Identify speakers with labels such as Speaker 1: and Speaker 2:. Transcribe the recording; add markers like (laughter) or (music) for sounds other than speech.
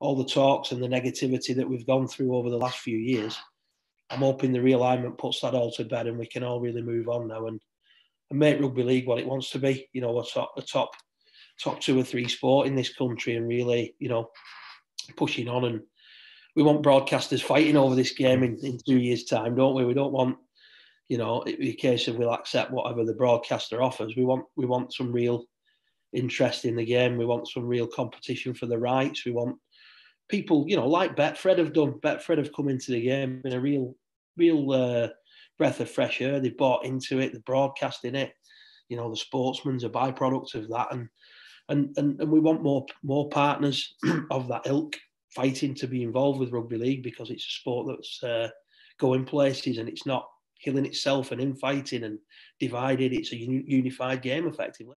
Speaker 1: all the talks and the negativity that we've gone through over the last few years, I'm hoping the realignment puts that all to bed and we can all really move on now and, and make rugby league what it wants to be. You know, a top, a top, top two or three sport in this country, and really, you know, pushing on. And we want broadcasters fighting over this game in, in two years' time, don't we? We don't want, you know, it be a case of we'll accept whatever the broadcaster offers. We want, we want some real interest in the game. We want some real competition for the rights. We want people, you know, like Betfred have done. Betfred have come into the game in a real, real uh, breath of fresh air. They've bought into it. They're broadcasting it. You know, the sportsman's a byproduct of that, and and and, and we want more more partners (clears throat) of that ilk fighting to be involved with rugby league because it's a sport that's uh, going places and it's not killing itself and infighting and divided. It's a unified game, effectively.